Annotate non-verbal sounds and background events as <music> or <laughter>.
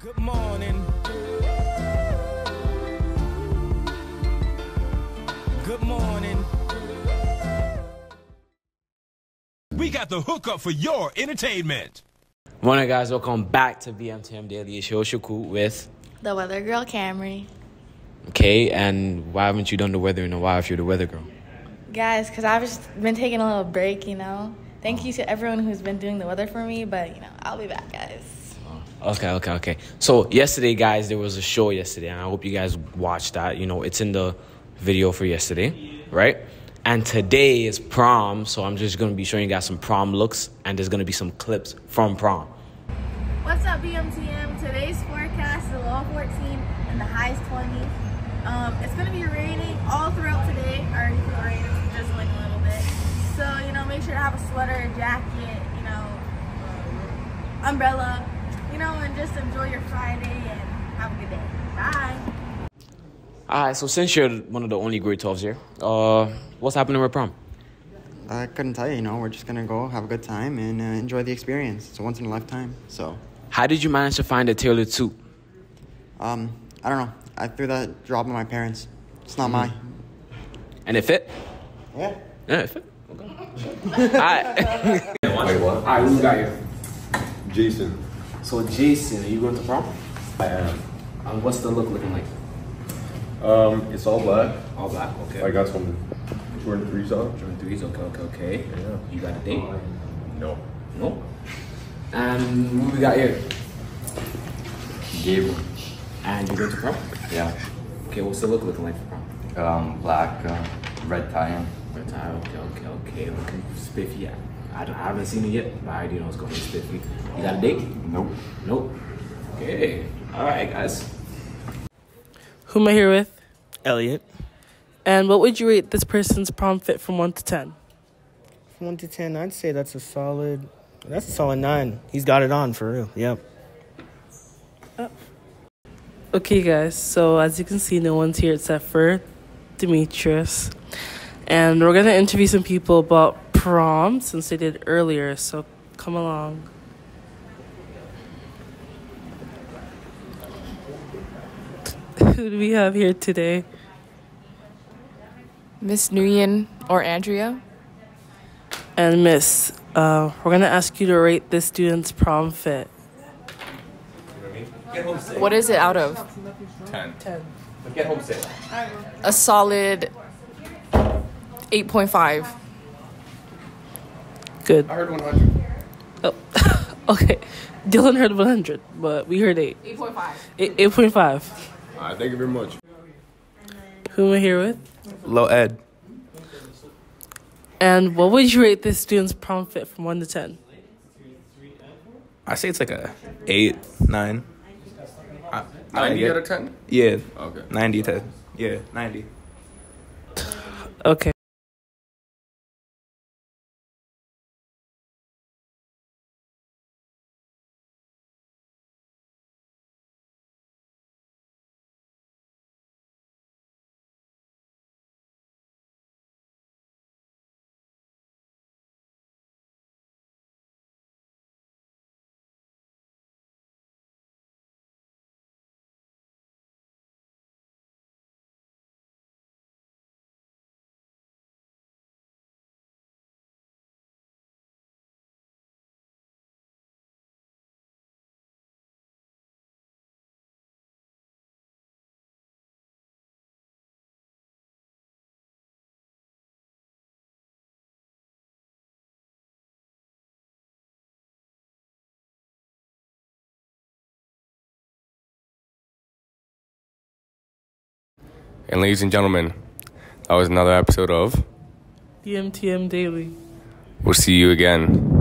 Good morning. Good morning. We got the hookup for your entertainment. Morning, guys. Welcome back to BMTM Daily. It's your Shaku with The weather girl Camry. Okay. And why haven't you done the weather in a while if you're the weather girl? Guys, because I've just been taking a little break, you know. Thank you to everyone who's been doing the weather for me, but, you know, I'll be back, guys. Okay, okay, okay. So yesterday, guys, there was a show yesterday, and I hope you guys watched that. You know, it's in the video for yesterday, right? And today is prom, so I'm just gonna be showing you guys some prom looks, and there's gonna be some clips from prom. What's up, BMTM? Today's forecast is a low 14 and the high is 20. Um, it's to be raining all throughout today. Already feel rain. Drizzling a little bit. So, you know, make sure to have a sweater, jacket, you know, umbrella, just enjoy your Friday and have a good day. Bye. All right, so since you're one of the only grade 12s here, uh, what's happening with prom? I couldn't tell you, you know, we're just gonna go have a good time and uh, enjoy the experience. It's a once in a lifetime. So, How did you manage to find a tailored suit? um, I don't know. I threw that job on my parents. It's not mine. And it fit? Yeah. Yeah, it fit. Okay. <laughs> All right. Wait, what? All right, who we got you? Jason. So Jason, are you going to prom? I am. Um, what's the look looking like? Um, it's all black. All black. Okay. I got some Jordan threes on. Jordan threes. Okay, okay, okay. Yeah. You got a date? No. No. And who we got here? Gabriel. And you going to prom? Yeah. Okay, what's the look looking like for prom? Um, black, uh, red tie. on. Red tie. Okay, okay, okay. Looking spiffy. I, I, don't, I haven't seen it yet, but I already know it's going to be spiffy. You got a date? Nope. Nope. Okay. All right, guys. Who am I here with? Elliot. And what would you rate this person's prom fit from 1 to 10? From 1 to 10, I'd say that's a solid, that's a solid 9. He's got it on for real. Yep. Oh. Okay, guys, so as you can see, no one's here except for Demetrius. And we're going to interview some people about prom since they did earlier, so come along. <laughs> Who do we have here today? Miss Nguyen or Andrea? And Miss, uh, we're going to ask you to rate this student's prom fit. What is it out of? 10. 10. A solid 8.5. Good. I heard 100. Oh, <laughs> okay. Dylan heard 100, but we heard 8. 8.5. 8 8.5. All right, thank you very much. Who am I here with? Low Ed. And what would you rate this student's prom fit from 1 to 10? I say it's like a eight, nine. I, I 90 get- out of 10? Yeah, Okay. ninety to yeah, ninety. Okay. And ladies and gentlemen, that was another episode of BMTM Daily. We'll see you again.